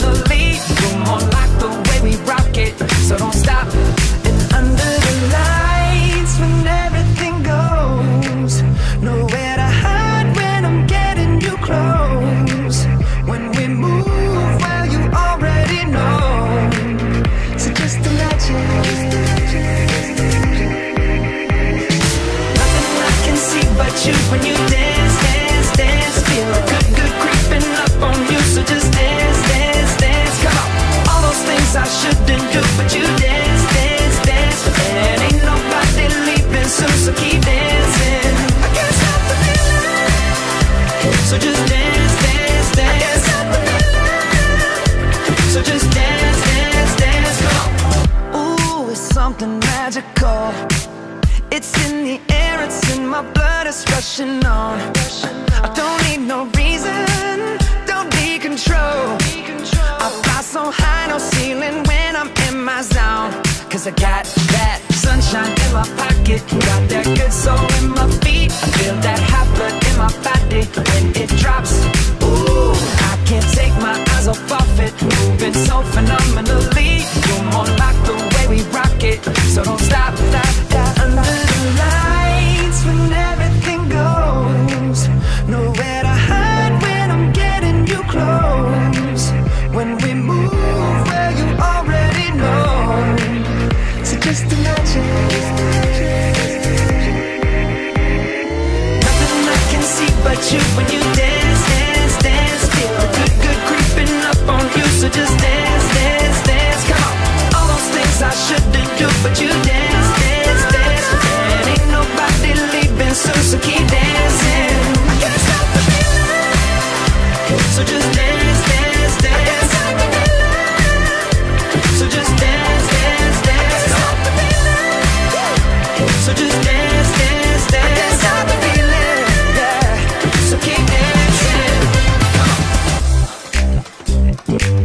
the way we rock it, so don't stop. And under the lights, when everything goes, nowhere to hide when I'm getting you close. When we move, well, you already know. So just imagine. Nothing I can see but you when you So just dance, dance, dance. So just dance, dance, dance. Ooh, it's something magical. It's in the air, it's in my blood, it's rushing on. I don't need no reason, don't need control. I fly so high, no ceiling when I'm in my zone. Cause I got that sunshine in my pocket, got that good soul in my feet. I feel that hot blood in my body when it drops. Ooh, I can't take my eyes off of it, moving so phenomenally. You're more like the way we rock it, so don't stop, stop, stop. Under the lights when everything goes, nowhere to hide when I'm getting you close. When we move, well you already know. So just imagine. when you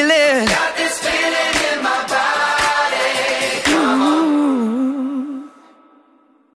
feeling.